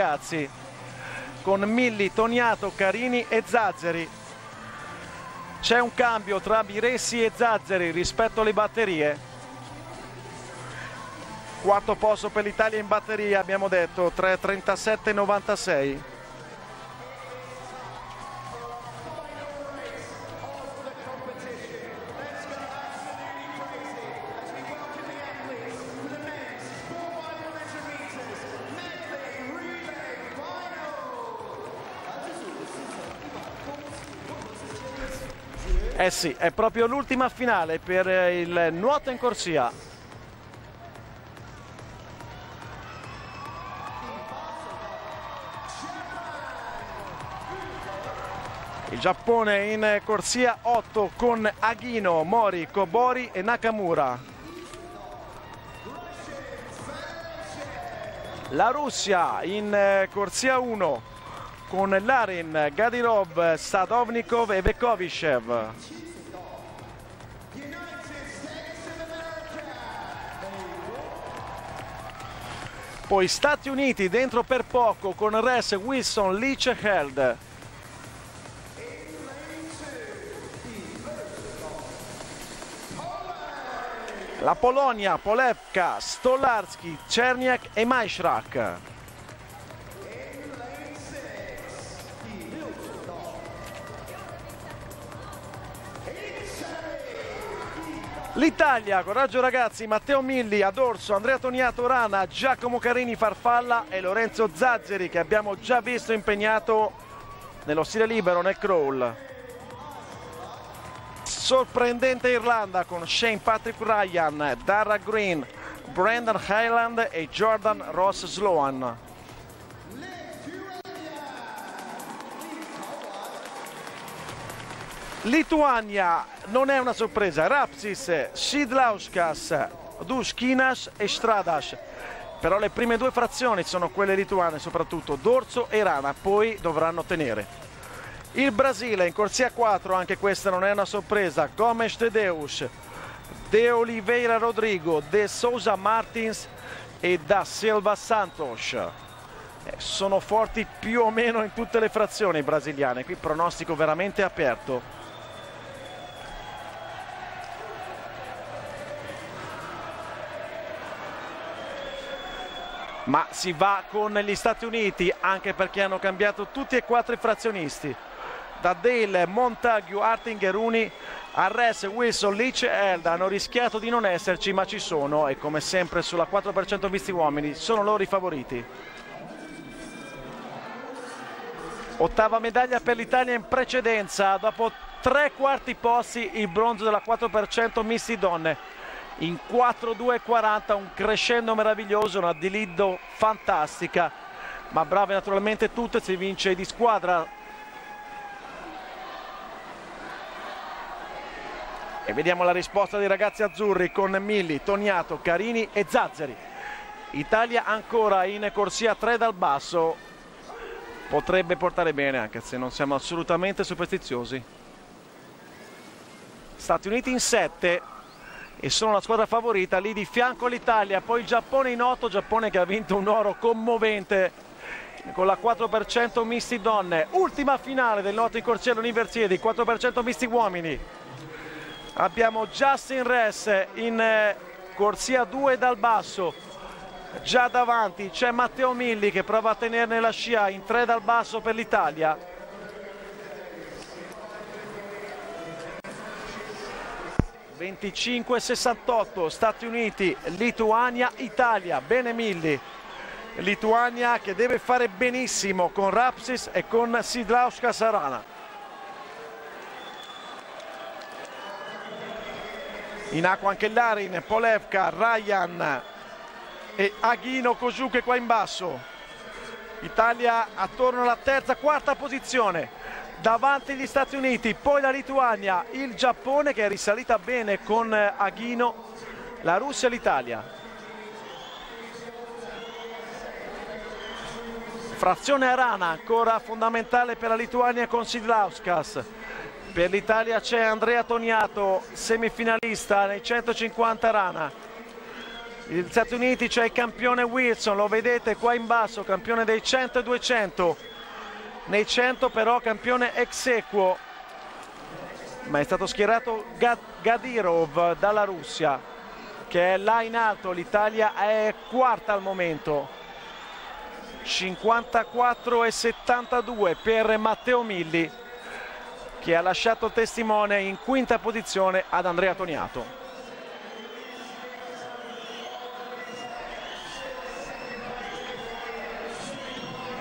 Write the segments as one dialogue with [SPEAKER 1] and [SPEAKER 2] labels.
[SPEAKER 1] ragazzi con Milli, Toniato, Carini e Zazzeri. C'è un cambio tra Biressi e Zazzeri rispetto alle batterie. Quarto posto per l'Italia in batteria, abbiamo detto 3.37.96. Eh sì, è proprio l'ultima finale per il nuoto in corsia. Il Giappone in corsia 8 con Aghino, Mori, Kobori e Nakamura. La Russia in corsia 1 con Larin, Gadirov, Sadovnikov e Vekovicev. Poi Stati Uniti dentro per poco con Res, Wilson, Leach e Held. La Polonia, Polewka, Stolarski, Czerniak e Majszrak. L'Italia, coraggio ragazzi, Matteo Milli, Adorso, Andrea Toniato Rana, Giacomo Carini Farfalla e Lorenzo Zazzeri che abbiamo già visto impegnato nello stile libero nel crawl. Sorprendente Irlanda con Shane Patrick Ryan, Dara Green, Brandon Highland e Jordan Ross Sloan. Lituania non è una sorpresa, Rapsis, Sidlauskas, Duskinas e Stradas. Però le prime due frazioni sono quelle lituane, soprattutto Dorso e Rana, poi dovranno tenere. Il Brasile in corsia 4, anche questa non è una sorpresa, Gomes de Deus, De Oliveira Rodrigo, De Souza Martins e Da Silva Santos. Eh, sono forti più o meno in tutte le frazioni brasiliane, qui pronostico veramente aperto. Ma si va con gli Stati Uniti anche perché hanno cambiato tutti e quattro i frazionisti. Da Dale, Montague, Hartinger, Rooney Arres, Wilson, Leach e Eld hanno rischiato di non esserci ma ci sono. E come sempre sulla 4% visti uomini sono loro i favoriti. Ottava medaglia per l'Italia in precedenza. Dopo tre quarti posti il bronzo della 4% misti donne in 4-2-40 un crescendo meraviglioso una diliddo fantastica. Ma brave naturalmente tutte si vince di squadra. E vediamo la risposta dei ragazzi azzurri con Milli, Toniato, Carini e Zazzeri. Italia ancora in corsia 3 dal basso. Potrebbe portare bene anche se non siamo assolutamente superstiziosi. Stati Uniti in 7 e sono la squadra favorita lì di fianco l'Italia poi il Giappone in 8 Giappone che ha vinto un oro commovente con la 4% misti donne. Ultima finale del noto in corsia all'Universiadi 4% misti uomini. Abbiamo Justin Ress in eh, corsia 2 dal basso. Già davanti c'è Matteo Milli che prova a tenerne la scia in 3 dal basso per l'Italia 25-68 Stati Uniti, Lituania, Italia, bene Milli. Lituania che deve fare benissimo con Rapsis e con Sidlauska Sarana. In acqua anche Larin, Polevka, Ryan e Aghino Kosuke qua in basso. Italia attorno alla terza, quarta posizione davanti gli Stati Uniti, poi la Lituania, il Giappone che è risalita bene con Aghino, la Russia e l'Italia. Frazione Arana ancora fondamentale per la Lituania con Sidlauskas. Per l'Italia c'è Andrea Toniato, semifinalista nei 150 Arana. Gli Stati Uniti c'è il campione Wilson, lo vedete qua in basso, campione dei 100 e 200. Nei 100 però campione ex equo, ma è stato schierato Gadirov dalla Russia, che è là in alto, l'Italia è quarta al momento. 54 e 72 per Matteo Milli che ha lasciato testimone in quinta posizione ad Andrea Toniato.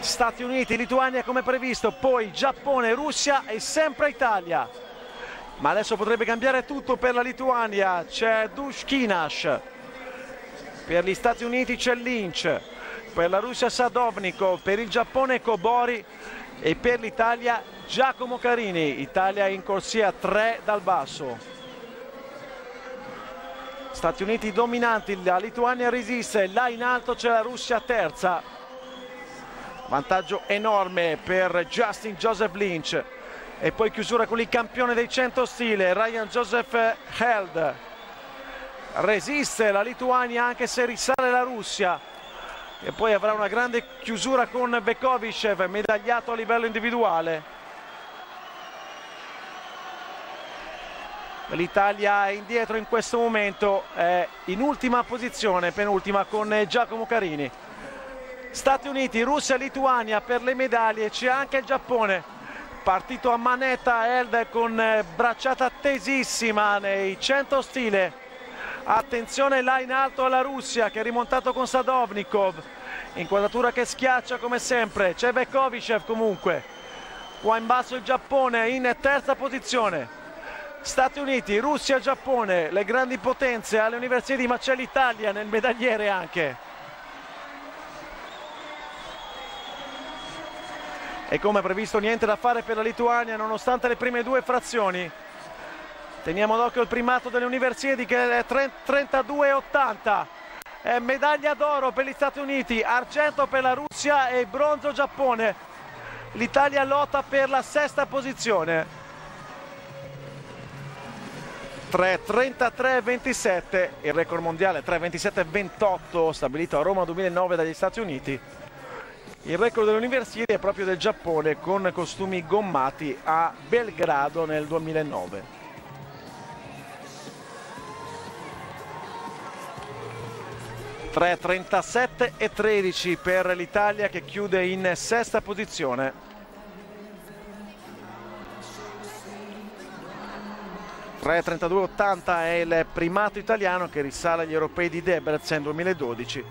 [SPEAKER 1] Stati Uniti, Lituania come previsto, poi Giappone, Russia e sempre Italia. Ma adesso potrebbe cambiare tutto per la Lituania, c'è Dushkinash, per gli Stati Uniti c'è Lynch, per la Russia Sadovnikov, per il Giappone Kobori. E per l'Italia Giacomo Carini, Italia in corsia 3 dal basso. Stati Uniti dominanti, la Lituania resiste, là in alto c'è la Russia terza. Vantaggio enorme per Justin Joseph Lynch. E poi chiusura con il campione dei 100 stile, Ryan Joseph Held. Resiste la Lituania anche se risale la Russia e poi avrà una grande chiusura con Bekovicev, medagliato a livello individuale. L'Italia è indietro in questo momento, è in ultima posizione, penultima con Giacomo Carini. Stati Uniti, Russia, Lituania per le medaglie, c'è anche il Giappone. Partito a manetta Eld con bracciata tesissima nei 100 stile. Attenzione là in alto alla Russia che è rimontato con Sadovnikov. Inquadratura che schiaccia come sempre c'è Vekovicev comunque. Qua in basso il Giappone in terza posizione. Stati Uniti, Russia, Giappone le grandi potenze alle Universiadi ma c'è l'Italia nel medagliere anche e come previsto niente da fare per la Lituania nonostante le prime due frazioni Teniamo d'occhio il primato delle Universiadi che è 32,80. È medaglia d'oro per gli Stati Uniti, argento per la Russia e bronzo Giappone. L'Italia lotta per la sesta posizione. 3.33.27, il record mondiale 3.27.28 stabilito a Roma 2009 dagli Stati Uniti. Il record delle Universiadi è proprio del Giappone con costumi gommati a Belgrado nel 2009. 3.37 e 13 per l'Italia che chiude in sesta posizione. ...3.32.80 è il primato italiano che risale agli europei di Debrecen 2012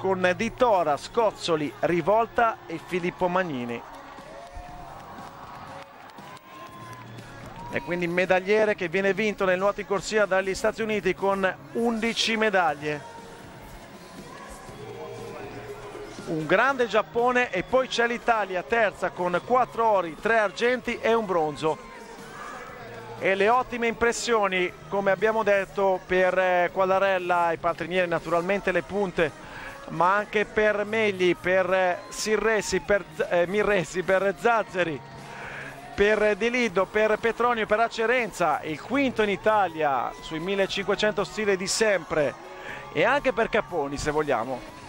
[SPEAKER 1] con Di Tora, Scozzoli, Rivolta e Filippo Magnini. E quindi medagliere che viene vinto nel nuoto in corsia dagli Stati Uniti con 11 medaglie. un grande Giappone e poi c'è l'Italia terza con quattro ori, tre argenti e un bronzo. E le ottime impressioni, come abbiamo detto, per eh, Quadarella e Paltrinieri, naturalmente le punte, ma anche per Megli, per eh, Sirresi, per eh, Mirresi, per Zazzeri, per Di Lido, per Petronio, per Acerenza, il quinto in Italia sui 1500 stile di sempre e anche per Caponi se vogliamo.